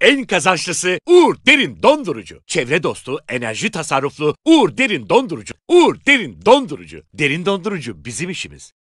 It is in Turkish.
En kazançlısı Uğur Derin Dondurucu. Çevre dostu, enerji tasarruflu Uğur Derin Dondurucu. Uğur Derin Dondurucu. Derin dondurucu bizim işimiz.